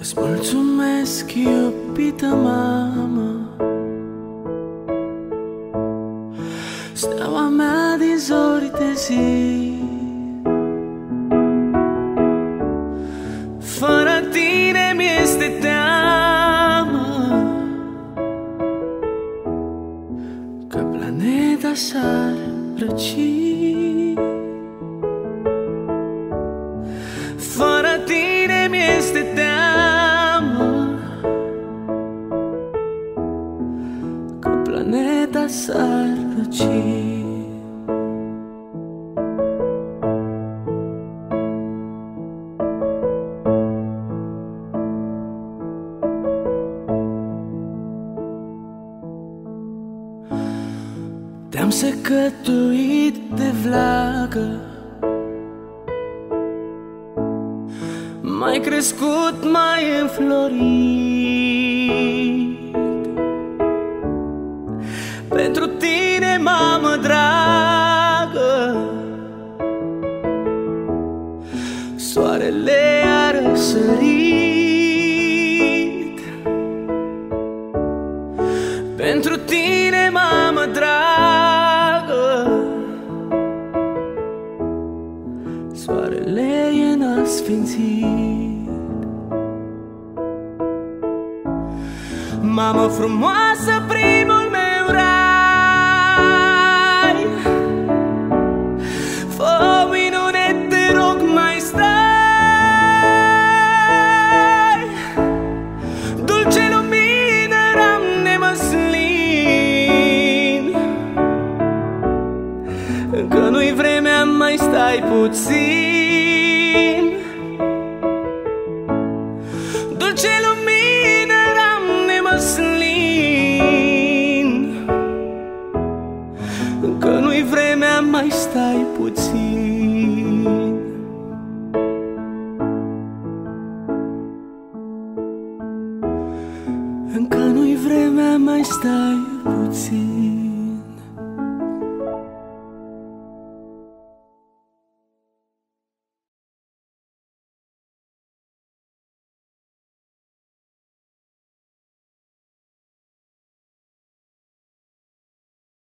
Îți mulțumesc, iubită mamă. Steaua mea din zori de zi. Fără tine mi-este teamă Că planeta s-ar răci. Fără tine mi-este teamă s-ar răci Te-am secătuit de vlagă. Mai crescut, mai înflorit Pentru tine, mamă dragă Soarele a răsărit. Pentru tine, mamă dragă Soarele e nasfințit. Mamă frumoasă, primul meu rai Fă minune, te rog, mai stai. Dulce lumină, ramne măslin Încă nu-i vremea, mai stai puțin. Dulce lumină, puțin Încă nu-i vremea, mai stai puțin.